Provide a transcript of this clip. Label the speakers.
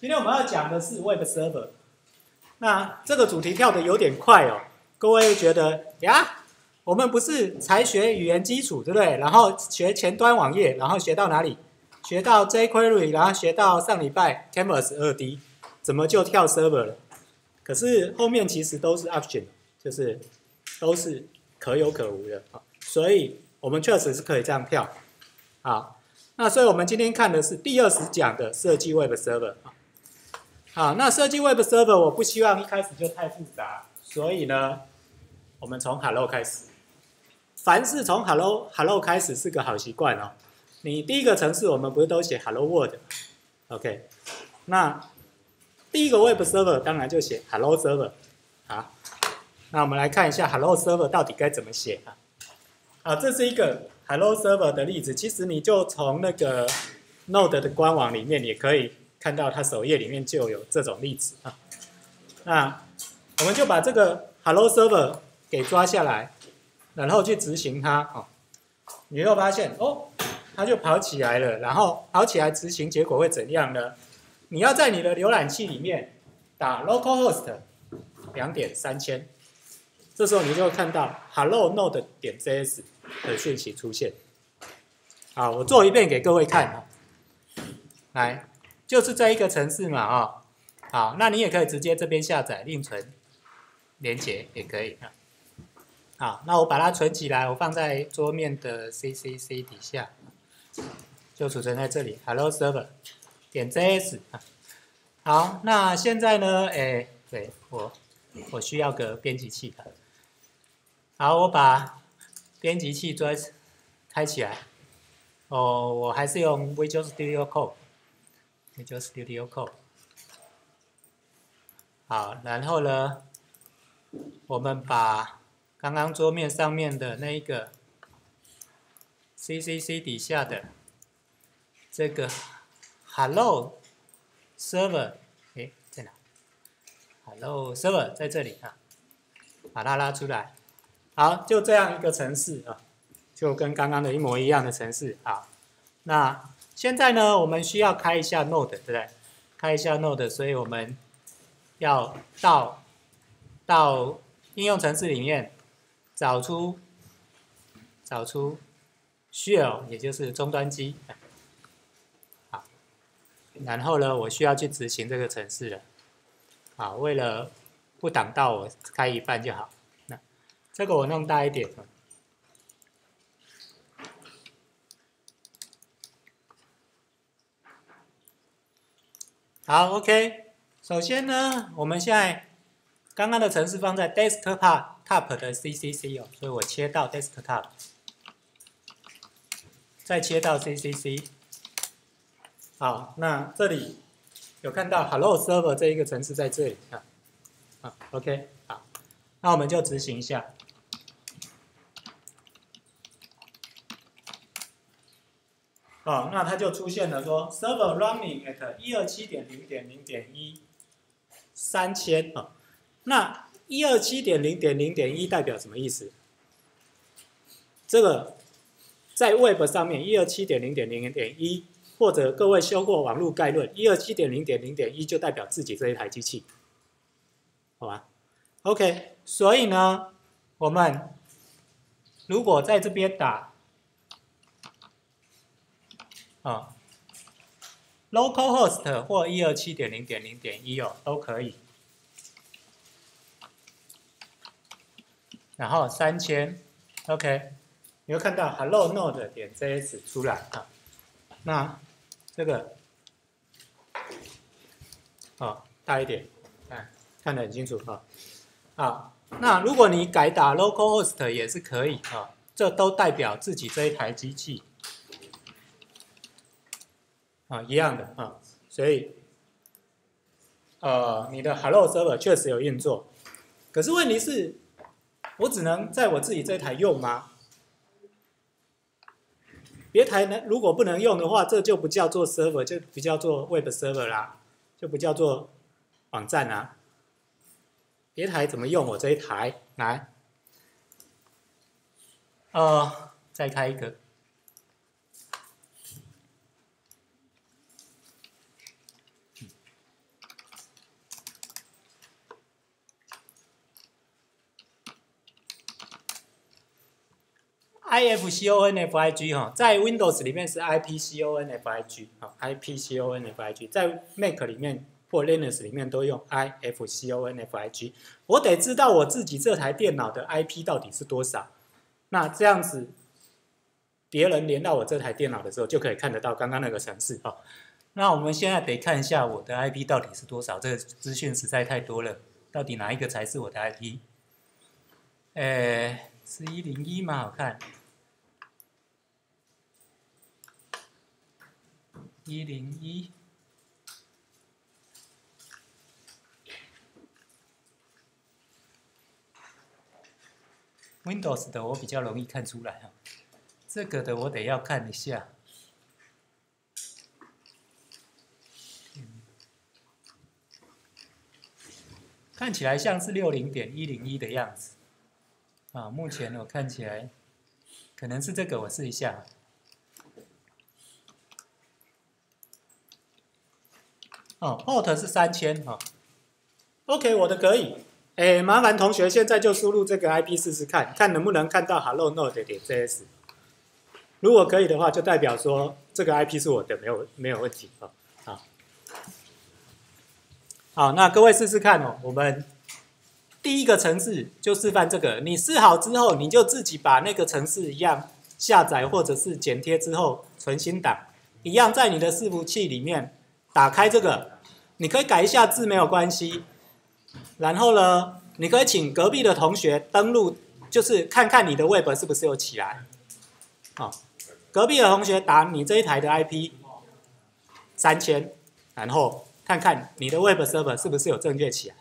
Speaker 1: 今天我们要讲的是 Web Server。那这个主题跳的有点快哦，各位觉得呀？我们不是才学语言基础，对不对？然后学前端网页，然后学到哪里？学到 jQuery，然后学到上礼拜 Canvas 二 D，怎么就跳 Server 了？可是后面其实都是 option，就是都是可有可无的啊。所以我们确实是可以这样跳。好，那所以我们今天看的是第二十讲的设计 Web Server 啊。好，那设计 Web Server 我不希望一开始就太复杂，所以呢，我们从 Hello 开始。凡是从 Hello Hello 开始是个好习惯哦。你第一个城市我们不是都写 Hello World，OK？那第一个 Web Server 当然就写 Hello Server 啊。那我们来看一下 Hello Server 到底该怎么写啊？啊，这是一个 Hello Server 的例子。其实你就从那个 Node 的官网里面也可以。看到它首页里面就有这种例子啊，那我们就把这个 Hello Server 给抓下来，然后去执行它啊，你会发现哦，它就跑起来了，然后跑起来执行结果会怎样呢？你要在你的浏览器里面打 localhost 两点三千，这时候你就会看到 Hello Node 点 js 的讯息出现。好，我做一遍给各位看啊，来。就是这一个城市嘛，啊，好，那你也可以直接这边下载另存连接也可以啊。好，那我把它存起来，我放在桌面的 C C C 底下，就储存在这里，Hello Server 点 JS 啊。好，那现在呢，哎，对我我需要个编辑器的。好，我把编辑器专开起来。哦，我还是用 Visual Studio Code。就 Studio Code，好，然后呢，我们把刚刚桌面上面的那一个 CCC 底下的这个 Hello Server，哎，在哪？Hello Server 在这里啊，把它拉出来。好，就这样一个程式啊，就跟刚刚的一模一样的程式啊，那。现在呢，我们需要开一下 Node，对不对？开一下 Node，所以我们要到到应用程式里面找出找出 Shell，也就是终端机。好，然后呢，我需要去执行这个程式了。好，为了不挡到我开一半就好。那这个我弄大一点。好，OK。首先呢，我们现在刚刚的程式放在 desktop top 的 CCC 哦，所以我切到 desktop，再切到 CCC。好，那这里有看到 Hello Server 这一个程式在这里啊。啊，OK。好，那我们就执行一下。哦，那它就出现了说，server running at 一二七点零点零点一三千啊。那一二七点零点零点一代表什么意思？这个在 Web 上面一二七点零点零点一，或者各位修过网络概论，一二七点零点零点一就代表自己这一台机器，好吧？OK，所以呢，我们如果在这边打。啊，localhost 或一二七点零点零点一哦，都可以。然后三千，OK，你会看到 hello node 点 js 出来啊。那这个，啊，大一点，看看得很清楚哈。啊，那如果你改打 localhost 也是可以啊，这都代表自己这一台机器。啊，一样的啊，所以，呃，你的 Hello Server 确实有运作，可是问题是，我只能在我自己这台用吗？别台呢？如果不能用的话，这就不叫做 Server，就不叫做 Web Server 啦，就不叫做网站啊。别台怎么用我这一台？来，呃，再开一个。IFCONFIG 哈，在 Windows 里面是 IPCONFIG 哈，IPCONFIG 在 Mac 里面或 Linux 里面都用 IFCONFIG。我得知道我自己这台电脑的 IP 到底是多少，那这样子别人连到我这台电脑的时候就可以看得到刚刚那个程式哈。那我们现在得看一下我的 IP 到底是多少，这个资讯实在太多了，到底哪一个才是我的 IP？诶，是一零一吗？好看。一零一，Windows 的我比较容易看出来哈，这个的我得要看一下，看起来像是六零点一零一的样子，啊，目前我看起来可能是这个，我试一下。哦，port 是三千哈，OK，我的可以。哎，麻烦同学现在就输入这个 IP 试试看，看能不能看到 hello node 点 js。如果可以的话，就代表说这个 IP 是我的，没有没有问题啊。好，好，那各位试试看哦。我们第一个程式就示范这个，你试好之后，你就自己把那个程式一样下载或者是剪贴之后存新档，一样在你的伺服器里面。打开这个，你可以改一下字没有关系。然后呢，你可以请隔壁的同学登录，就是看看你的 Web 是不是有起来。好，隔壁的同学打你这一台的 IP 三千，然后看看你的 Web Server 是不是有正确起来。